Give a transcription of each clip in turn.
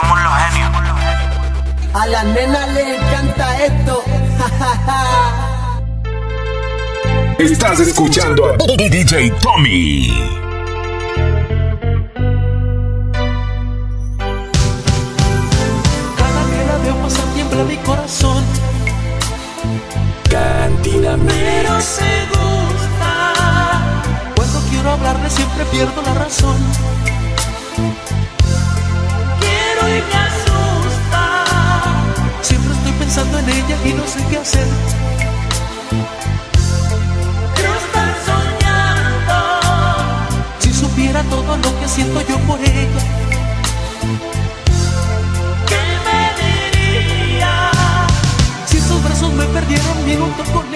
somos los genios. A la nena le encanta esto. Estás escuchando a DJ Tommy. Cada que la veo pasa tiembla mi corazón. Cantina Pero se gusta. Cuando quiero hablarle siempre pierdo la razón me asusta. Siempre estoy pensando en ella y no sé qué hacer. Creo estar soñando. Si supiera todo lo que siento yo por ella. ¿Qué me diría? Si sus brazos me perdieron, mi junto con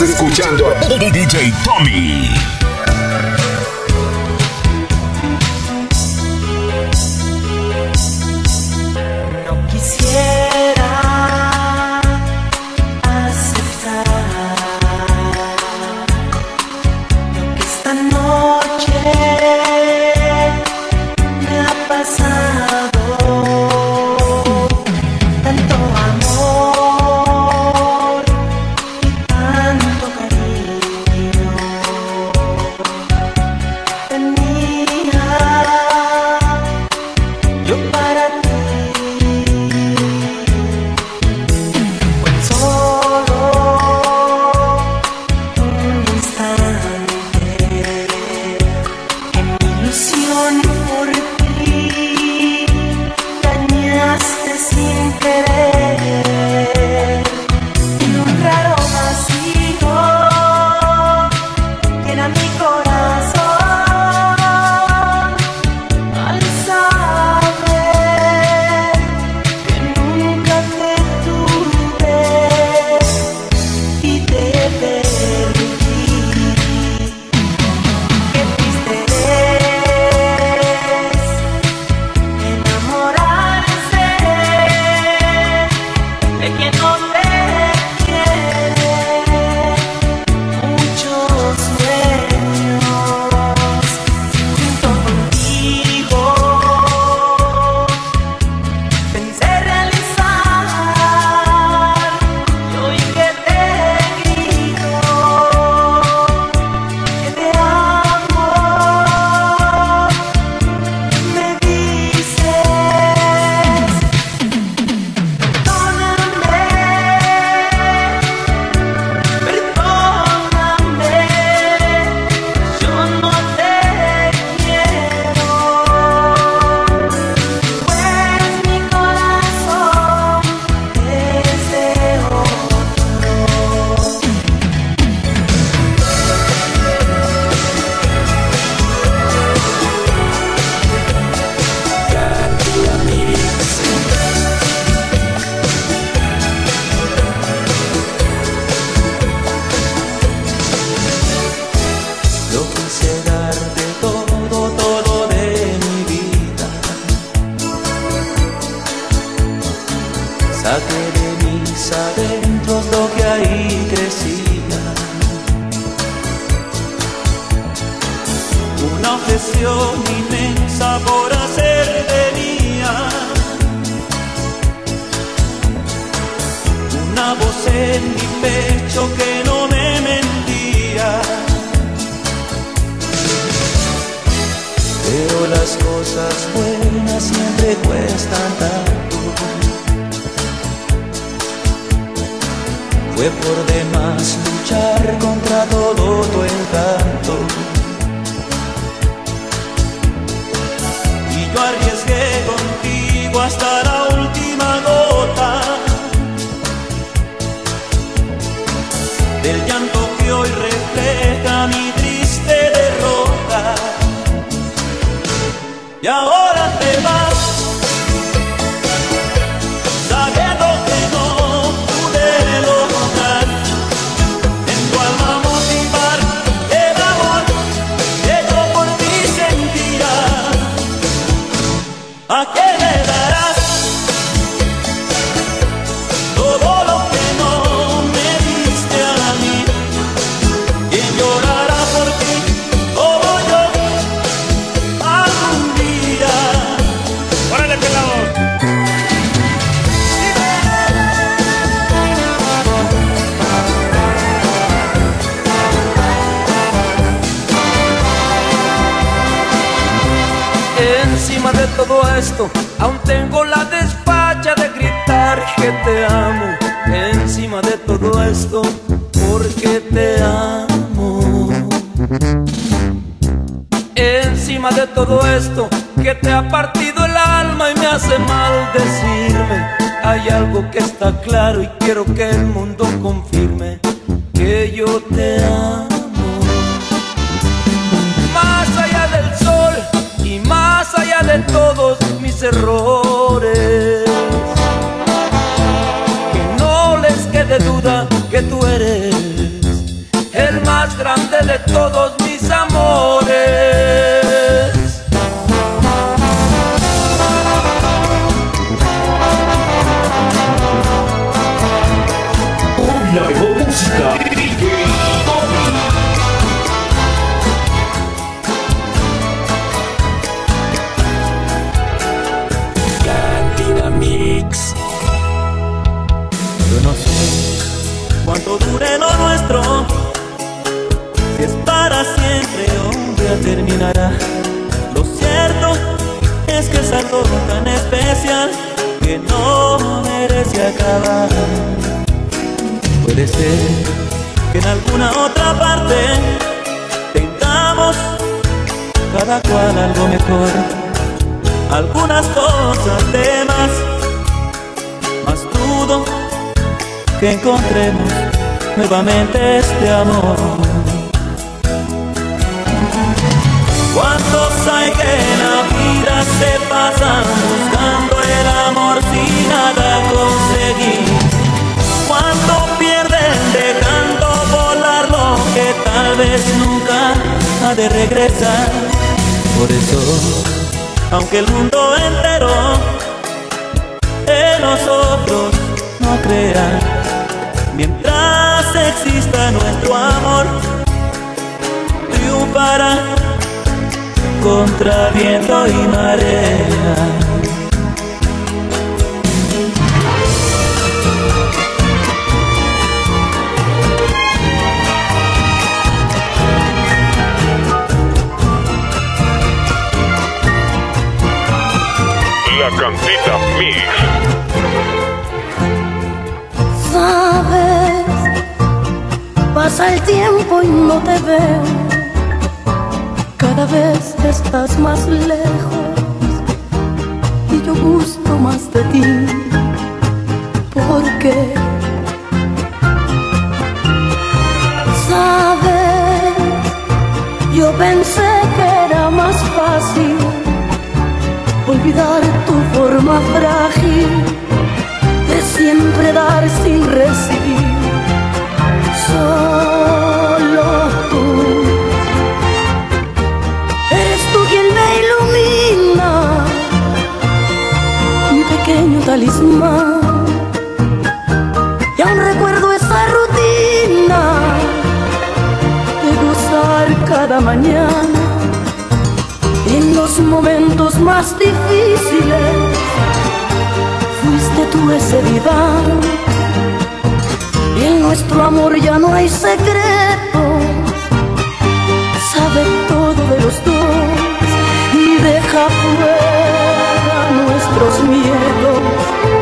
Estás escuchando a DJ Tommy. Que te ha partido el alma y me hace mal decirme. Hay algo que está claro y quiero que el mundo confirme que yo te amo más allá del sol y más allá de todos mis errores. Que no les quede duda que tú eres el más grande de todos mis Puede ser que en alguna otra parte tengamos cada cual algo mejor. Algunas cosas de más, mas dudo que encontremos nuevamente este amor. ¿Cuántos hay que en la vida se pasan buscando el amor sin nada nunca ha de regresar? Por eso aunque el mundo entero en nosotros no crea. Mientras exista nuestro amor, triunfará contra viento y marea. La Cantita Mix. Sabes, pasa el tiempo y no te veo. Cada vez estás más lejos y yo gusto más de ti. ¿Por qué? Sabes, yo pensé olvidar tu forma frágil de siempre dar sin recibir. Solo tú eres tú quien me ilumina, mi pequeño talismán. Y aún recuerdo esa rutina de gozar cada mañana momentos más difíciles. Fuiste tú ese diván. Y en nuestro amor ya no hay secretos sabe todo de los dos. Y deja fuera nuestros miedos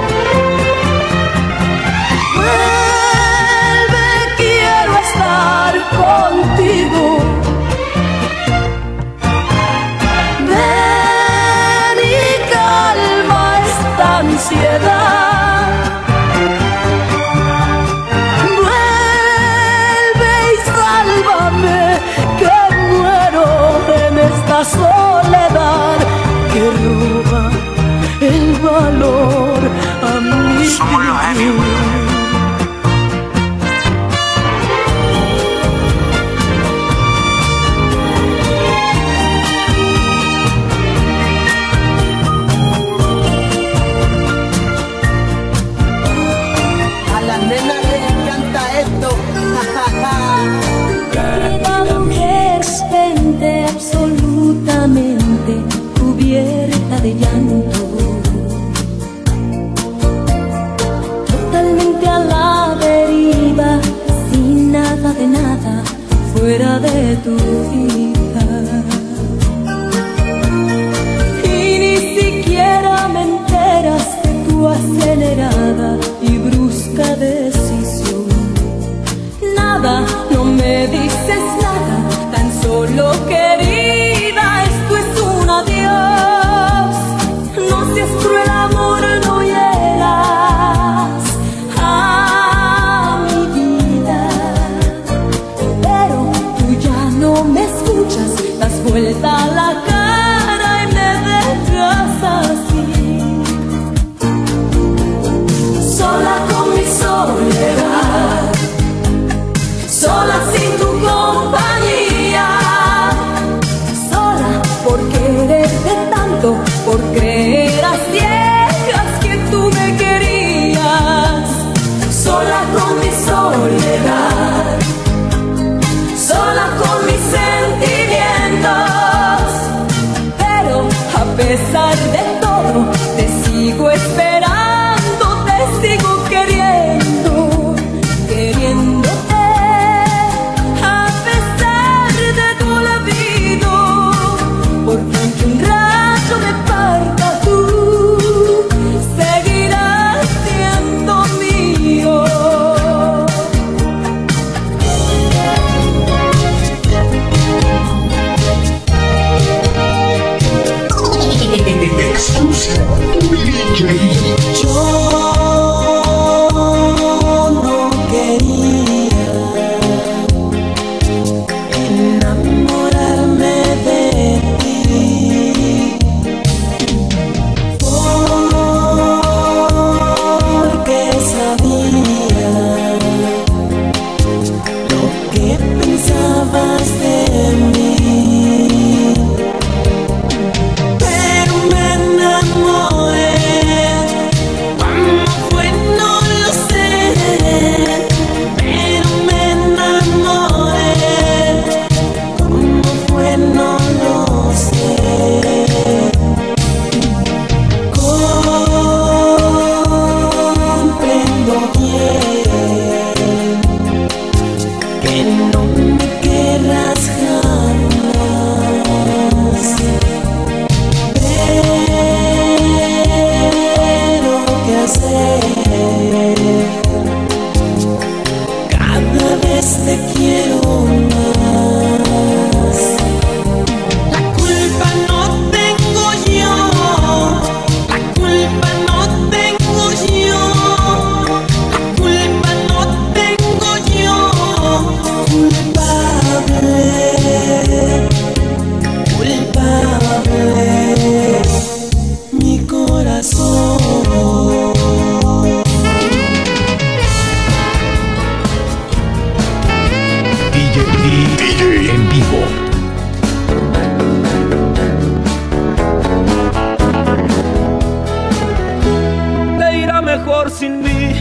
amor sin mí.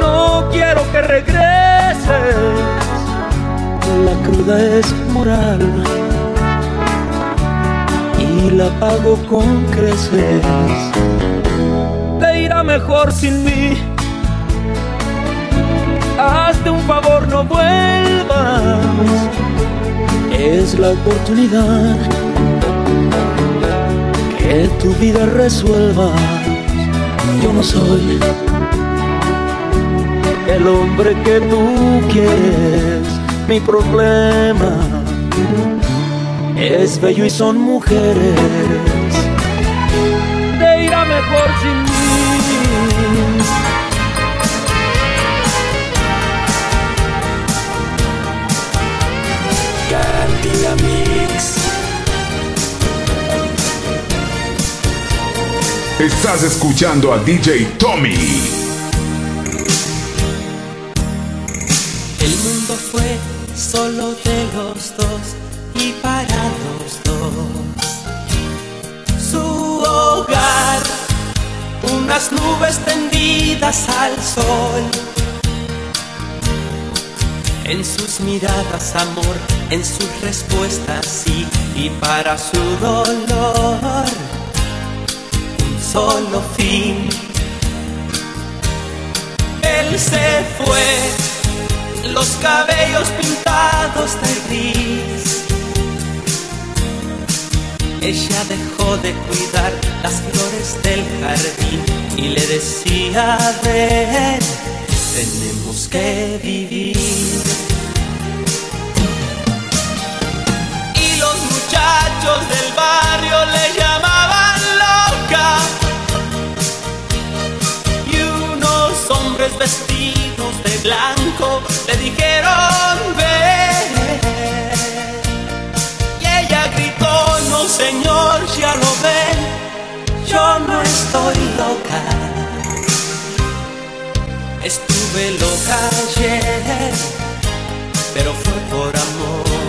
No quiero que regreses. La cruda es moral y la pago con creces. Te irá mejor sin mí. Hazte un favor, no vuelvas. Es la oportunidad que tu vida resuelva yo no soy el hombre que tú quieres. Mi problema es bello y son mujeres. Te irá mejor sin Estás escuchando a DJ Tommy. El mundo fue solo de los dos y para los dos. Su hogar, unas nubes tendidas al sol. En sus miradas amor, en sus respuestas sí, y para su dolor solo fin. Él se fue, los cabellos pintados de gris. Ella dejó de cuidar las flores del jardín y le decía, ven, tenemos que vivir. Y los muchachos del barrio le hombres vestidos de blanco le dijeron ven. Y ella gritó, no señor, ya lo ven, yo no estoy loca. Estuve loca ayer, pero fue por amor.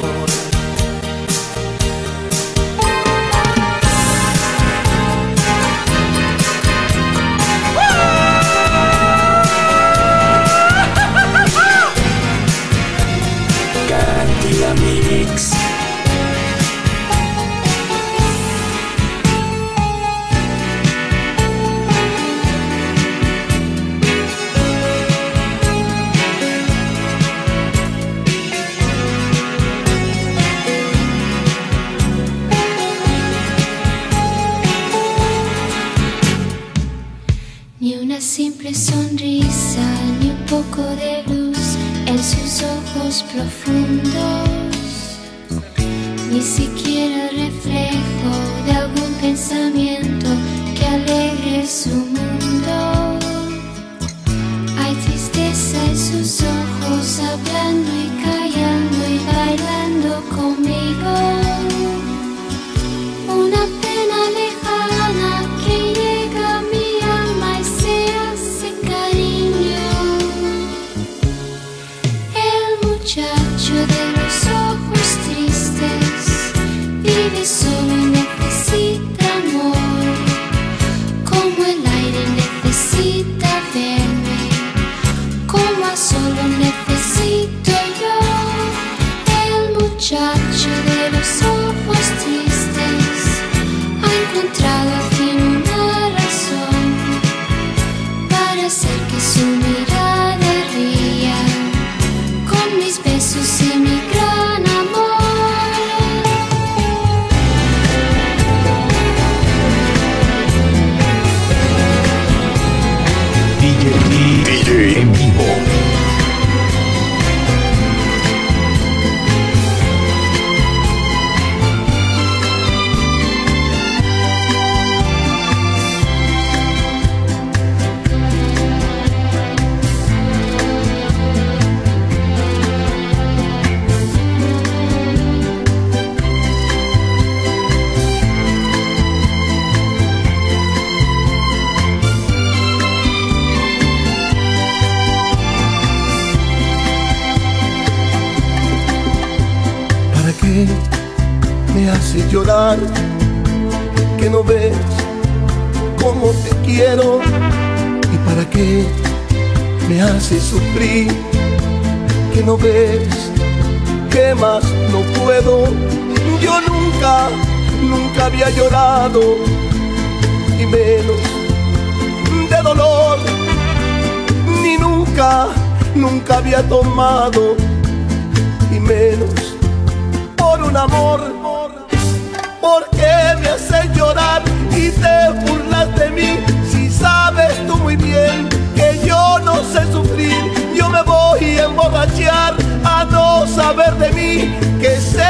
Me haces llorar? Que no ves cómo te quiero. ¿Y para qué me haces sufrir? Que no ves que más no puedo. Yo nunca, nunca había llorado. Y menos de dolor. Ni nunca, nunca había tomado. Y menos por un amor. ¿Por qué me haces llorar y te burlas de mí? Si sabes tú muy bien que yo no sé sufrir, yo me voy a emborrachar a no saber de mí. Que sepan